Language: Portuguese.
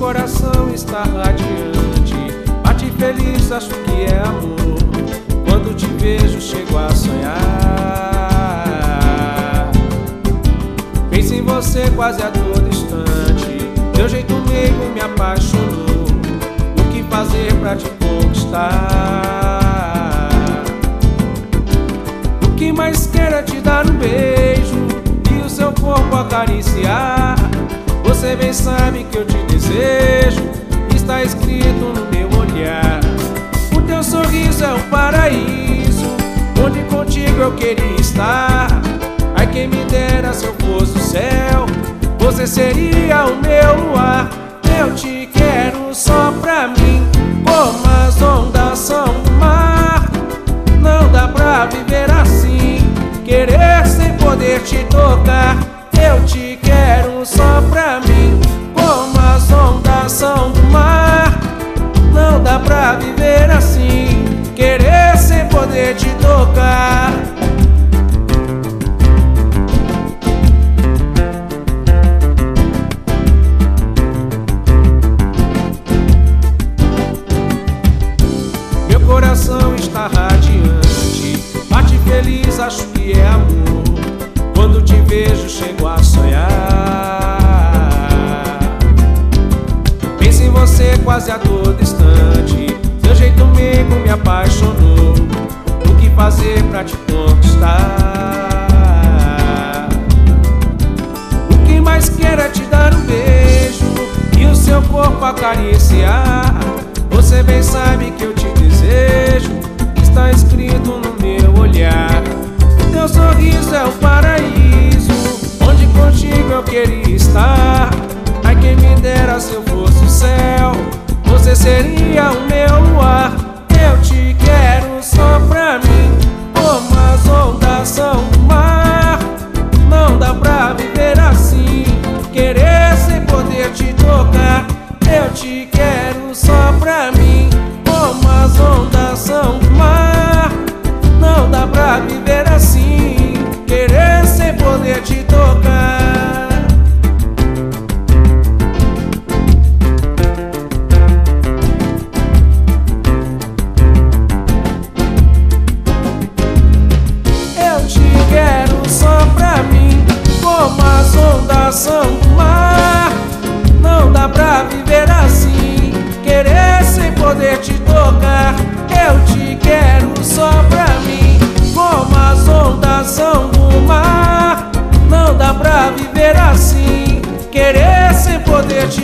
coração está radiante. Bate feliz, acho que é amor. Quando te vejo, chego a sonhar. Penso em você quase a todo instante. Teu jeito meigo me apaixonou. O que fazer pra te conquistar? O que mais quero é te dar um beijo e o seu corpo acariciar. Você bem sabe que eu te contigo eu queria estar. Ai, quem me dera se eu fosse o céu, você seria o meu luar. Eu te quero só pra mim, como as ondas são do mar. Não dá pra viver assim, querer sem poder te tocar. Eu te quero só pra mim, como as ondas são do mar. Não dá pra viver assim, querer sem poder te tocar. Coração está radiante, bate feliz, acho que é amor. Quando te vejo, chego a sonhar. Penso em você quase a todo instante. Seu jeito meigo me apaixonou. O que fazer pra te conquistar? O que mais quero é te dar um beijo e o seu corpo acariciar. Você bem sabe que eu te queria estar. Ai, quem me dera se eu fosse o céu, você seria o meu luar. Eu te quero só pra mim, como as ondas são do mar. Não dá pra viver assim, querer sem poder te tocar. Eu te quero poder te tocar. Eu te quero só pra mim, como as ondas são do mar. Não dá pra viver assim, querer sem poder te